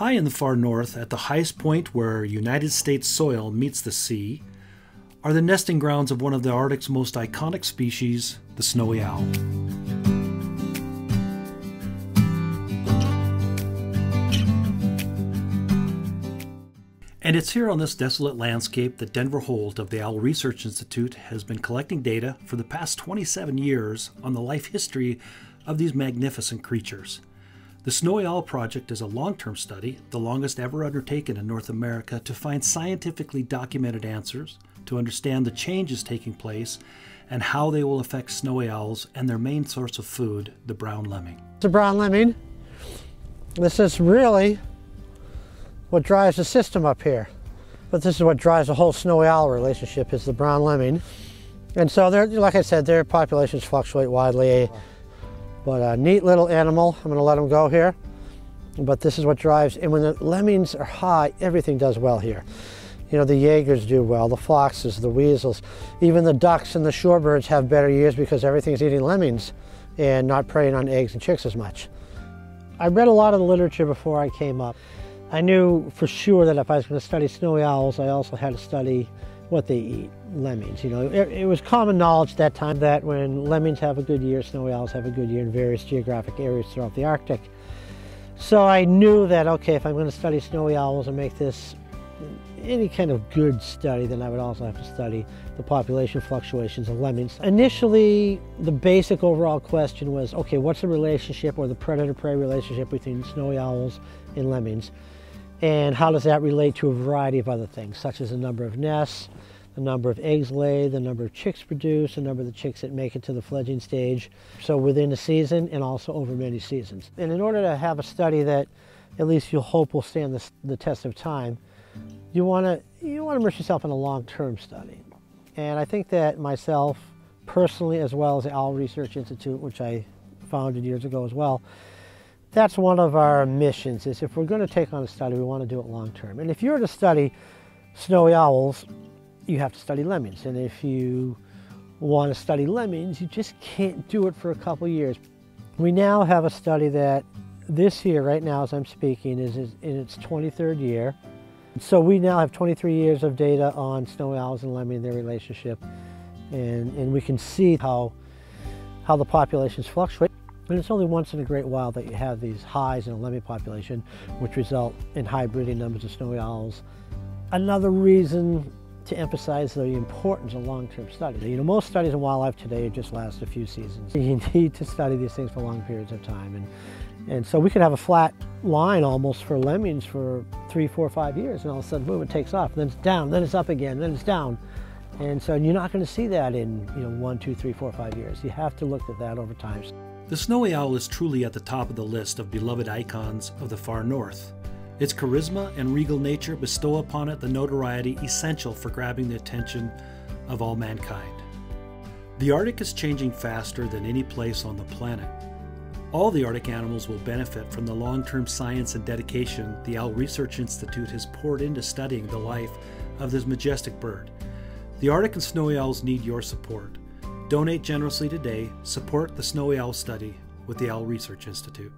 High in the far north, at the highest point where United States soil meets the sea, are the nesting grounds of one of the Arctic's most iconic species, the snowy owl. And it's here on this desolate landscape that Denver Holt of the Owl Research Institute has been collecting data for the past 27 years on the life history of these magnificent creatures. The Snowy Owl Project is a long term study, the longest ever undertaken in North America, to find scientifically documented answers, to understand the changes taking place, and how they will affect snowy owls and their main source of food, the brown lemming. The brown lemming, this is really what drives the system up here. But this is what drives the whole snowy owl relationship is the brown lemming. And so like I said, their populations fluctuate widely. But a neat little animal, I'm gonna let them go here. But this is what drives, and when the lemmings are high, everything does well here. You know, the Jaegers do well, the foxes, the weasels, even the ducks and the shorebirds have better years because everything's eating lemmings and not preying on eggs and chicks as much. I read a lot of the literature before I came up. I knew for sure that if I was going to study snowy owls, I also had to study what they eat, lemmings. You know, it, it, was common knowledge at that time that when lemmings have a good year, snowy owls have a good year in various geographic areas throughout the Arctic. So I knew that, okay, if I'm going to study snowy owls and make this any kind of good study, then I would also have to study the population fluctuations of lemmings. Initially, the basic overall question was, okay, what's the relationship or the predator-prey relationship between snowy owls and lemmings? And how does that relate to a variety of other things, such as the number of nests, the number of eggs laid, the number of chicks produced, the number of the chicks that make it to the fledging stage. So within a season and also over many seasons. And in order to have a study that at least you'll hope will stand the, the test of time, you want to you want to immerse yourself in a long-term study. And I think that myself, personally, as well as the Owl Research Institute, which I founded years ago as well, that's one of our missions is if we're going to take on a study, we want to do it long term. And if you're to study snowy owls, you have to study lemmings. And if you want to study lemmings, you just can't do it for a couple years. We now have a study that this year, right now as I'm speaking, is in its 23rd year. So we now have 23 years of data on snowy owls and lemming and their relationship. And, and we can see how, how the populations fluctuate. But it's only once in a great while that you have these highs in a lemming population, which result in high breeding numbers of snowy owls. Another reason to emphasize the importance of long-term studies. You know, most studies in wildlife today just last a few seasons. You need to study these things for long periods of time. And, and so we could have a flat line almost for lemmings for three, four, five years, and all of a sudden, boom, it takes off. Then it's down, then it's up again, then it's down. And so you're not going to see that in you know one, two, three, four, five years. You have to look at that over time. The snowy owl is truly at the top of the list of beloved icons of the far north. Its charisma and regal nature bestow upon it the notoriety essential for grabbing the attention of all mankind. The Arctic is changing faster than any place on the planet. All the Arctic animals will benefit from the long term science and dedication the Owl Research Institute has poured into studying the life of this majestic bird. The Arctic and snowy owls need your support. Donate generously today. Support the Snowy Owl Study with the Owl Research Institute.